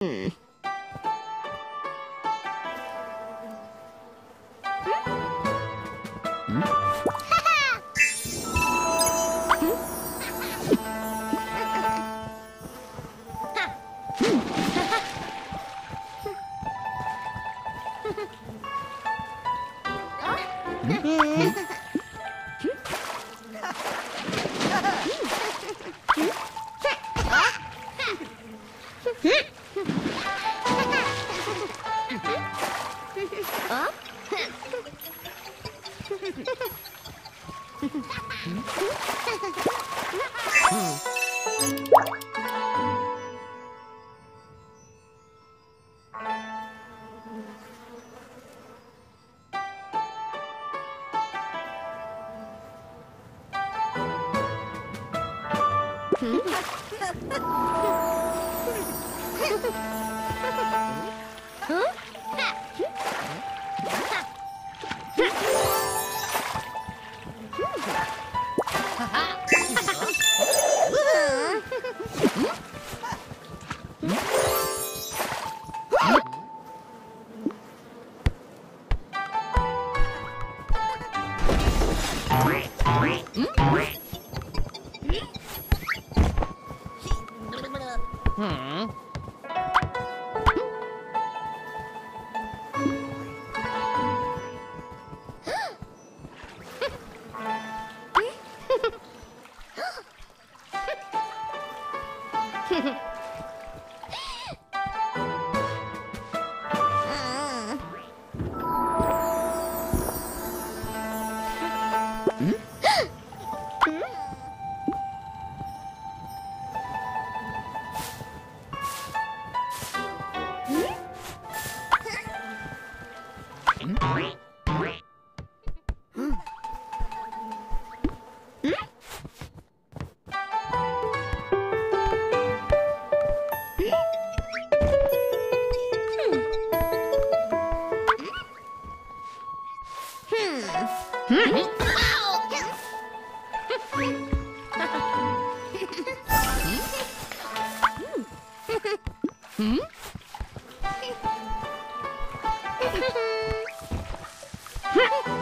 Hmm? 어? 응? All right. Hmm? え!